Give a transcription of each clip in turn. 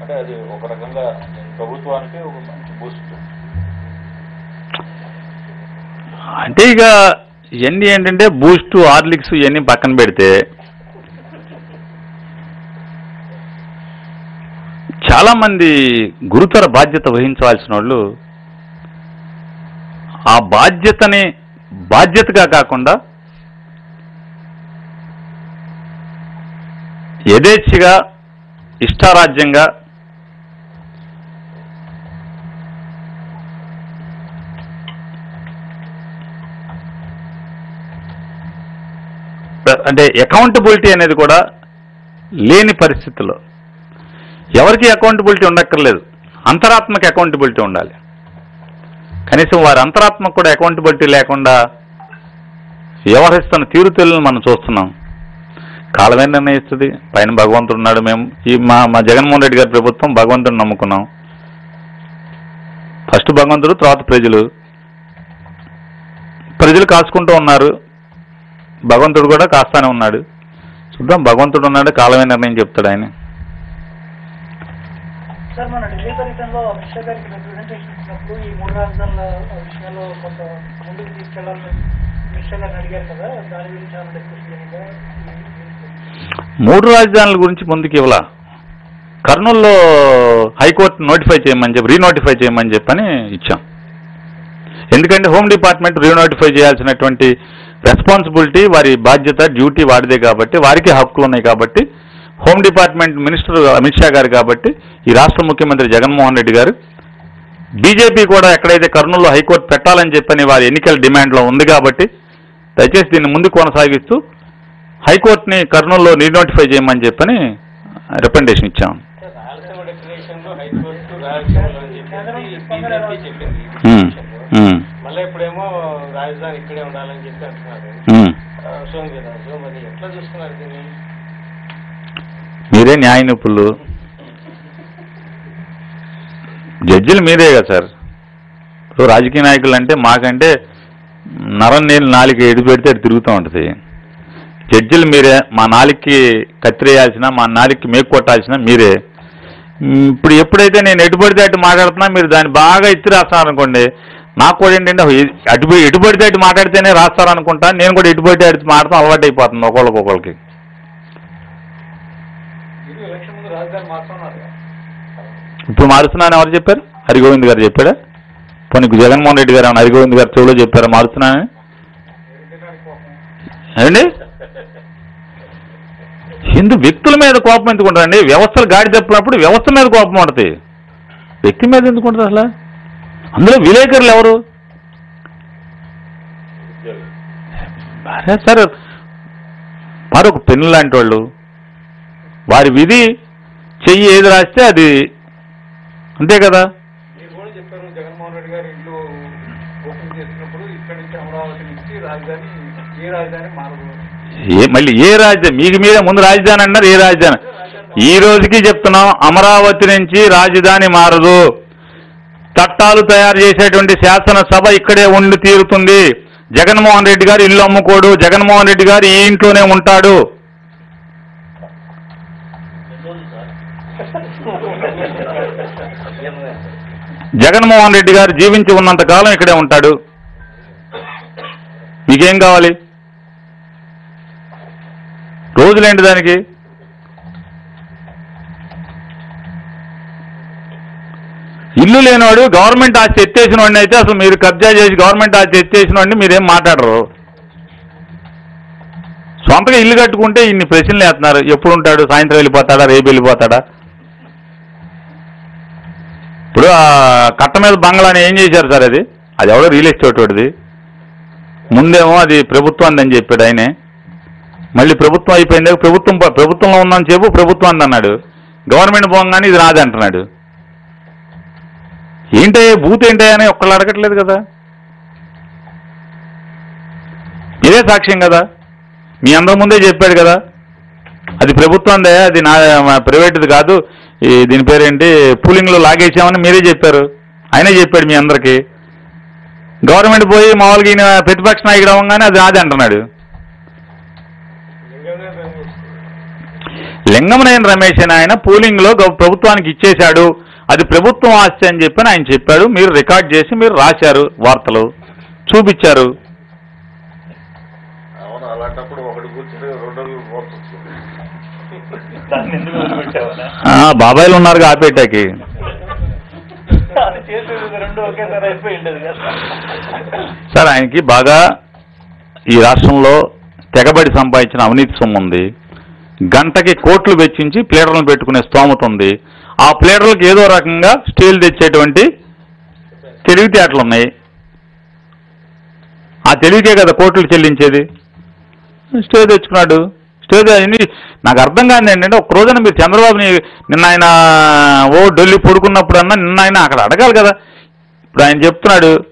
అంటే అది ఒక రకంగా ప్రభుత్వానికి ఒక మంచి బూస్ట్ అంటే ఇక ఇవన్నీ ఏంటంటే బూస్ట్ హార్లిక్స్ ఇవన్నీ పక్కన పెడితే చాలామంది గురుతర బాధ్యత వహించవలసిన వాళ్ళు ఆ బాధ్యతని బాధ్యతగా కాకుండా యథేచ్ఛగా ఇష్టారాజ్యంగా అంటే అకౌంటబిలిటీ అనేది కూడా లేని పరిస్థితుల్లో. ఎవరికి అకౌంటబిలిటీ ఉండక్కర్లేదు. అంతరాత్మకి అకౌంటబిలిటీ ఉండాలి. కనీసం వారి అంతరాత్మకు కూడా అకౌంటబిలిటీ లేకుండా వ్యవహరిస్తున్న తీరుతెల్లను మనం చూస్తున్నాం. కాలమే నిర్ణయిస్తుంది? పైన భగవంతుడు ఉన్నాడు మేము. ఈ మా మా జగన్మోహన్ రెడ్డి గారి ప్రభుత్వం భగవంతుడిని నమ్ముకున్నాం. ఫస్ట్ భగవంతుడు తర్వాత ప్రజలు. ప్రజలు కాసుకుంటూ ఉన్నారు. భగవంతుడు కూడా కాస్తానే ఉన్నాడు. చూద్దాం భగవంతుడు ఉన్నాడు కాలమే నిర్ణయం చెప్తాడు ఆయన. సార్ మన ఢిల్లీ పర్యటనలో అమిత్ షా గారికి రిప్రజెంటేషన్ ఇచ్చినప్పుడు ఈ మూడు రాజధానుల విషయంలో కొంత ముందుకు తీసుకెళ్ళాలని అమిత్ షా గారిని అడిగారు కదా దాని గురించి ఏమైనా డిస్కషన్ జరిగిందా? మూడు రాజధానుల గురించి ముందుకు ఇవ్వలా? కర్నూలులో హైకోర్టు నోటిఫై చేయమని చెప్పి రీనోటిఫై చేయమని చెప్పని ఇచ్చాం. ఎందుకంటే హోమ్ డిపార్ట్మెంట్ రీనోటిఫై చేయాల్సినటువంటి రెస్పాన్సిబిలిటీ వారి బాధ్యత డ్యూటీ వాడిదే కాబట్టి వారికి హక్కులు ఉన్నాయి కాబట్టి home department minister Amit Shah గారు కాబట్టి ఈ రాష్ట్ర ముఖ్యమంత్రి జగన్మోహన్ రెడ్డి గారు బీజేపీ కూడా ఎక్కడైతే కర్నూలులో హైకోర్టు పెట్టాలని చెప్పని వారి ఎన్నికల డిమాండ్లో ఉంది కాబట్టి దయచేసి దీన్ని ముందు కొనసాగిస్తూ హైకోర్టుని కర్నూలులో రీనోటిఫై చేయమని చెప్పని రికమెండేషన్ ఇచ్చాం. రాయలసీమ మళ్ళీ ఇప్పుడేమో రాజధాని ఇక్కడే ఉండాలని చెప్పి అంటున్నారు. మరి ఎట్లా చూస్తున్నారు దీన్ని? మీరే న్యాయ నిపుణులు. జడ్జిలు మీరే కదా సార్? ఇప్పుడు రాజకీయ నాయకులు అంటే మాకంటే నరం నీళ్ళు నాలుగు ఎడు పెడితే అటు తిరుగుతూ ఉంటుంది. జడ్జిలు మీరే మా నాలుగుకి కత్తిరేయాల్సిన మా నాలుగుకి మేకు కొట్టాల్సిన మీరే. ఇప్పుడు ఎప్పుడైతే నేను ఎటు పడితే అటు మాట్లాడుతున్నా మీరు దాన్ని బాగా ఎత్తి రాస్తారనుకోండి నాకు కూడా ఏంటంటే అటు ఎటు పడితే అటు మాట్లాడితేనే రాస్తారనుకుంటా నేను కూడా ఎటు పడితే అటు మాట్లాడతాం అలవాటు అయిపోతుంది ఒకళ్ళకొకళ్ళకి ఇప్పుడు మారుస్తున్నాను ఎవరు చెప్పారు? హరిగోవింద్ గారు చెప్పాడా? పోనీ జగన్మోహన్ రెడ్డి గారు ఏమన్నా హరిగోవింద్ గారు చెవులో చెప్పారా మారుస్తున్నానని? ఏమండి? హిందూ వ్యక్తుల మీద కోపం ఎందుకు ఉంటుందండి వ్యవస్థలు గాడి తప్పినప్పుడు వ్యవస్థ మీద కోపం ఉంటుంది వ్యక్తి మీద ఎందుకు ఉంటుంది అసలు? అందులో విలేకరులు ఎవరు? సార్ మరొక పెన్ను లాంటి వాళ్ళు. వారి విధి చెయ్యి ఏది రాస్తే అది అంతే కదా? ఏ మళ్ళీ ఏ రాజధాని? మీకు మీరే ముందు రాజధాని అన్నారు ఏ రాజధాని? ఈ రోజుకి చెప్తున్నాం అమరావతి నుంచి రాజధాని మారదు. చట్టాలు తయారు చేసేటువంటి శాసనసభ ఇక్కడే ఉండి తీరుతుంది. జగన్మోహన్ రెడ్డి గారు ఇల్లు అమ్ముకోడు. జగన్మోహన్ రెడ్డి గారు ఈ ఇంట్లోనే ఉంటాడు. జగన్మోహన్ రెడ్డి గారు జీవించి ఉన్నంత కాలం ఇక్కడే ఉంటాడు. మీకేం కావాలి? రోజులేంటి దానికి? ఇల్లు లేనివాడు గవర్నమెంట్ ఆస్తి ఎత్తేసిన వాడిని అయితే అసలు మీరు కబ్జా చేసి గవర్నమెంట్ ఆస్తి ఎత్తేసిన వాడిని మీరేం మాట్లాడరు. సొంతగా ఇల్లు కట్టుకుంటే ఇన్ని ప్రశ్నలు వేస్తున్నారు. ఎప్పుడు ఉంటాడు? సాయంత్రం వెళ్ళిపోతాడా? రేపు వెళ్ళిపోతాడా? ఇప్పుడు ఆ కట్ట మీద బంగ్లాని ఏం చేశారు సార్ అది? అది ఎవడో రియల్ ఎస్టేట్ వాడిది. ముందేమో అది ప్రభుత్వం అని చెప్పాడు ఆయనే. మళ్ళీ ప్రభుత్వం అయిపోయింది. ప్రభుత్వం ప్రభుత్వంలో ఉందని చెప్పు ప్రభుత్వం అన్నాడు. గవర్నమెంట్ పోగానే ఇది రాదంటున్నాడు. ఏంటే బూత్ ఏంటే అని ఒక్కళ్ళు అడగట్లేదు కదా? ఇదే సాక్ష్యం కదా? మీ అందరి ముందే చెప్పాడు కదా? అది ప్రభుత్వందే అది నా ప్రైవేట్ది కాదు. దీని పేరేంటి? పూలింగ్లో లాగేసామని మీరే చెప్పారు. ఆయనే చెప్పాడు మీ అందరికీ. గవర్నమెంట్ పోయి మామూలుగా ఈయన ప్రతిపక్ష నాయకుడు అవ్వగానే అది నాది అంటున్నాడు. లింగమనేని రమేష్ అని ఆయన పూలింగ్లో ప్రభుత్వానికి ఇచ్చేశాడు. అది ప్రభుత్వం ఆస్తి అని చెప్పి ఆయన చెప్పాడు. మీరు రికార్డ్ చేసి మీరు రాశారు వార్తలు. చూపించారు. బాబాయిలు ఉన్నారు ఆపేటాకి. సార్ ఆయనకి బాగా ఈ రాష్ట్రంలో తెగబడి సంపాదించిన అవినీతి సొమ్ము ఉంది. గంటకి కోట్లు వెచ్చించి ప్లేడర్లను పెట్టుకునే స్తోమత ఉంది. ఆ ప్లేటర్లకు ఏదో రకంగా స్టీల్ తెచ్చేటువంటి తెలివితేటలు ఉన్నాయి. ఆ తెలివికే కదా కోట్లు చెల్లించేది. స్టే తెచ్చుకున్నాడు. స్టే నాకు అర్థం కాదు ఏంటంటే ఒక రోజున మీరు చంద్రబాబుని నిన్న ఆయన ఓ డొల్లి పడుకున్నప్పుడు అన్నా నిన్న ఆయన అక్కడ అడగాలి కదా. ఇప్పుడు ఆయన చెప్తున్నాడు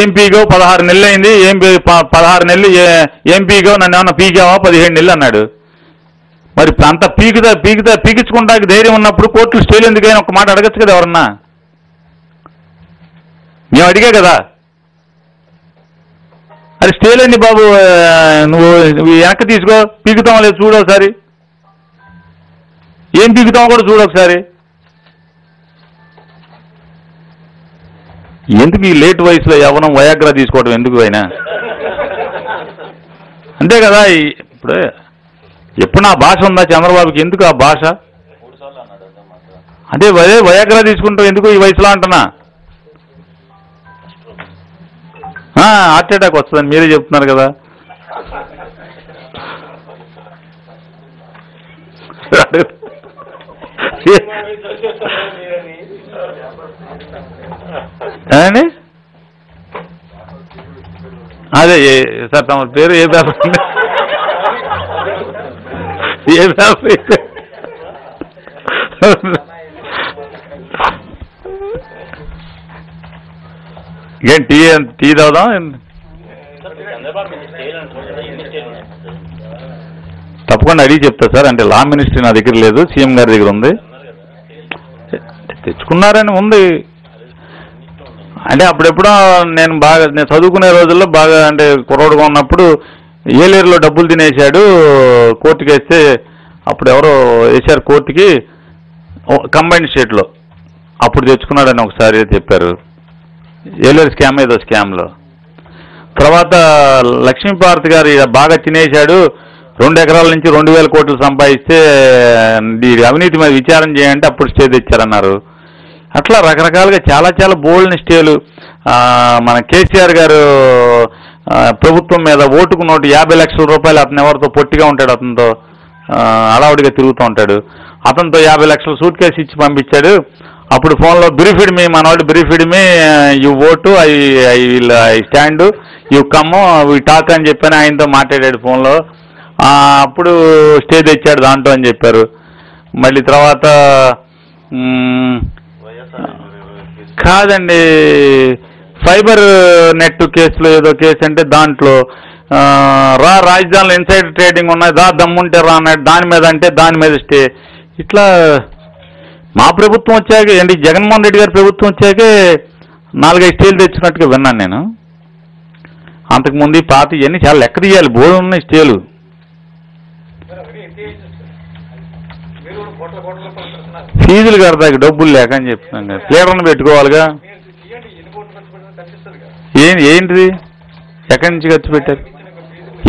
ఎంపీగో పదహారు నెలలు అయింది ఎంపీ ప- పదహారు నెలలు ఏ- ఎంపీగో నన్ను ఏమన్నా పీగావా? పదిహేడు నెలలు అన్నాడు. మరి అంత పీకుదా పీకుదా పీకించుకుంటానికి ధైర్యం ఉన్నప్పుడు కోర్టులు స్టేలు ఎందుకైనా ఒక మాట అడగచ్చు కదా ఎవరన్నా? మేము అడిగా కదా. అది స్టేలండి బాబు నువ్వు నువ్వు వెనక్కి తీసుకో పీకుతావా లేదు చూడు ఒకసారి. ఏం పీకుతావో కూడా చూడు ఒకసారి. ఎందుకు ఈ లేట్ వయసులో యవనం వయాగ్రా తీసుకోవడం ఎందుకు అయినా? అంతే కదా ఇప్పుడు ఎప్పుడు నా భాష ఉందా చంద్రబాబుకి? ఎందుకు ఆ భాష? అంటే అదే అదే వయాగ్రా తీసుకుంటావు ఎందుకు ఈ వయసులో అంటున్నా? హార్ట్ అటాక్ వస్తుందని మీరే చెప్తున్నారు కదా. ఏమండి అదే సార్ తమ పేరు ఏ పేపర్? ఉంది? ఏం టీ టీ తాగుదాం? తప్పకుండా అడిగి చెప్తా సార్ అంటే లా మినిస్ట్రీ నా దగ్గర లేదు సీఎం గారి దగ్గర ఉంది. తెచ్చుకున్నారని ఉంది. అంటే అప్పుడెప్పుడో నేను బాగా నేను చదువుకునే రోజుల్లో బాగా అంటే కుర్రోడుగా ఉన్నప్పుడు ఏలేరులో డబ్బులు తినేశాడు కోర్టుకి వేస్తే అప్పుడు ఎవరో వేశారు కోర్టుకి కంబైన్డ్ స్టేట్లో అప్పుడు తెచ్చుకున్నాడని ఒకసారి చెప్పారు. ఏలేరు స్కామ్ ఏదో స్కామ్లో. తర్వాత లక్ష్మీపార్త్ గారు బాగా తినేశాడు రెండు ఎకరాల నుంచి రెండు వేల కోట్లు సంపాదిస్తే దీని అవినీతి మీద విచారం చేయంటే అప్పుడు స్టే తెచ్చారన్నారు. అట్లా రకరకాలుగా చాలా చాలా బోల్డ్ స్టేలు. మన కేసీఆర్ గారు ప్రభుత్వం మీద ఓటుకు నోటు యాభై లక్షల రూపాయలు అతను ఎవరితో పొట్టిగా ఉంటాడు అతనితో ఆ, హడావుడిగా తిరుగుతూ ఉంటాడు. అతనితో యాభై లక్షల సూట్ కేసు ఇచ్చి పంపించాడు. అప్పుడు ఫోన్లో బ్రీఫిడ్ మీ మనవాడు briefed me you vote I I will I stand you come we talk అని చెప్పని ఆయనతో మాట్లాడాడు ఫోన్లో. అప్పుడు స్టే తెచ్చాడు దాంట్లో అని చెప్పారు. మళ్ళీ తర్వాత కాదండి ఫైబర్ నెట్ కేసులో ఏదో కేసు అంటే దాంట్లో రా రాజధానిలో ఇన్సైడ్ ట్రేడింగ్ ఉన్నాయి దా దమ్ముంటే రా అన్నాడు దాని మీద అంటే దాని మీద స్టే. ఇట్లా మా ప్రభుత్వం వచ్చాక ఏంటి జగన్మోహన్ రెడ్డి గారి ప్రభుత్వం వచ్చాకే నాలుగైదు స్టేలు తెచ్చినట్టుగా విన్నాను నేను. అంతకుముందు పాత ఇవన్నీ చాలా లెక్క తీయాలి బోర్డు ఉన్నాయి స్టేలు. ఫీజులు కడతాకి డబ్బులు లేక అని చెప్తున్నాను కదా ప్లేటర్ని పెట్టుకోవాలిగా మీరు తీయండి ఎన్ని కోట్లు ఖర్చు పెట్టినా కనిపిస్తుంది కదా ఏం ఏంటిది? ఎక్కడి నుంచి ఖర్చు పెట్టారు?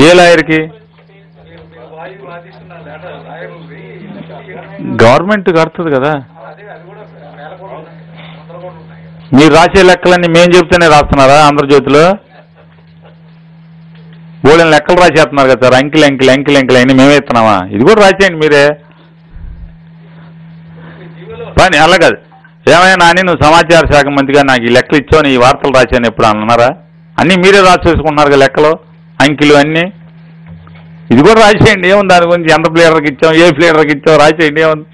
ఏ లాయర్కి? గవర్నమెంట్ కడుతుంది కదా. మీరు రాసే లెక్కలన్నీ మేము చెప్తేనే రాస్తున్నారా ఆంధ్రజ్యోతిలో బోళని లెక్కలు రాసేస్తున్నారు కదా sir. Uncle uncle uncle uncle అయినా మేమే ఇస్తున్నామా? ఇది కూడా రాసేయండి మీరే. పని అలా కాదు. ఏమైనా నాని నువ్వు సమాచార శాఖ మంత్రిగా నాకు ఈ లెక్కలు ఇచ్చావు ఈ వార్తలు రాశాను ఎప్పుడు అన్నారా? అన్నీ మీరే రాసేసుకుంటున్నారు కదా లెక్కలు అంకిలు అన్నీ. ఇది కూడా రాసేయండి ఏముంది దాని గురించి? ఎంత ప్లేయర్కి ఇచ్చాం ఏ ప్లేయర్కి ఇచ్చాం రాసేయండి ఏముంది?